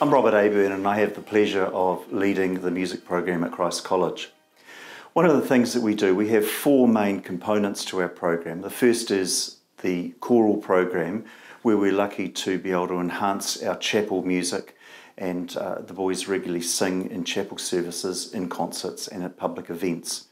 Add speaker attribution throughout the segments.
Speaker 1: I'm Robert Aburn and I have the pleasure of leading the music program at Christ's College. One of the things that we do, we have four main components to our program. The first is the choral program, where we're lucky to be able to enhance our chapel music and uh, the boys regularly sing in chapel services, in concerts and at public events.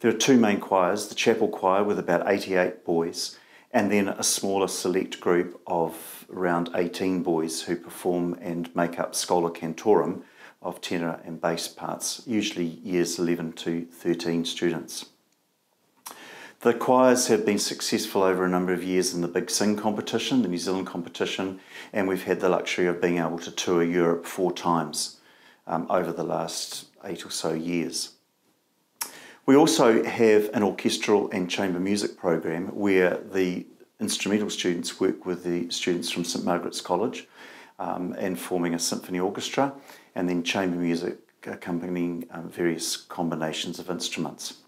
Speaker 1: There are two main choirs, the chapel choir with about 88 boys and then a smaller select group of around 18 boys who perform and make up Schola Cantorum of tenor and bass parts, usually years 11 to 13 students. The choirs have been successful over a number of years in the Big Sing competition, the New Zealand competition, and we've had the luxury of being able to tour Europe four times um, over the last eight or so years. We also have an orchestral and chamber music program where the instrumental students work with the students from St Margaret's College um, and forming a symphony orchestra, and then chamber music accompanying um, various combinations of instruments.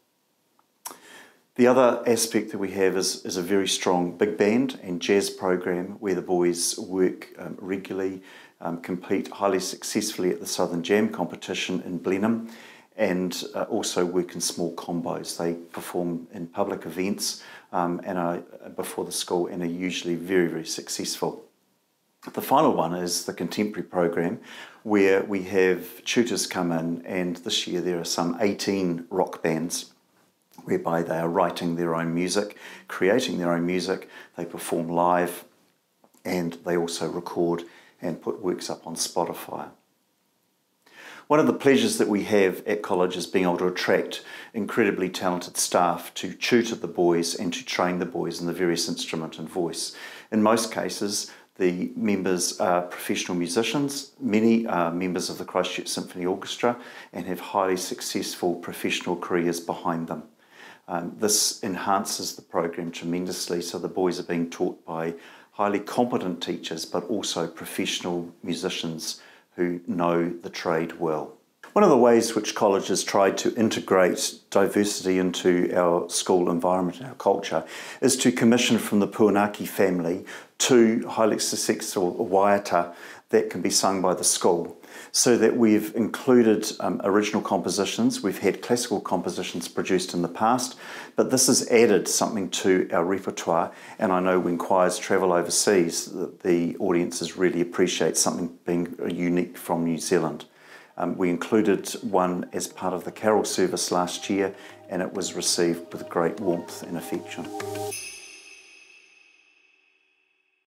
Speaker 1: The other aspect that we have is, is a very strong big band and jazz program where the boys work um, regularly, um, compete highly successfully at the Southern Jam competition in Blenheim, and uh, also work in small combos. They perform in public events um, and are before the school and are usually very, very successful. The final one is the contemporary program where we have tutors come in and this year there are some 18 rock bands whereby they are writing their own music, creating their own music, they perform live and they also record and put works up on Spotify. One of the pleasures that we have at college is being able to attract incredibly talented staff to tutor the boys and to train the boys in the various instrument and voice. In most cases, the members are professional musicians. Many are members of the Christchurch Symphony Orchestra and have highly successful professional careers behind them. Um, this enhances the program tremendously, so the boys are being taught by highly competent teachers but also professional musicians who know the trade well. One of the ways which college has tried to integrate diversity into our school environment and our culture is to commission from the Puanaki family two highly successful waiata that can be sung by the school so that we've included um, original compositions. We've had classical compositions produced in the past, but this has added something to our repertoire. And I know when choirs travel overseas, that the audiences really appreciate something being unique from New Zealand. Um, we included one as part of the carol service last year, and it was received with great warmth and affection.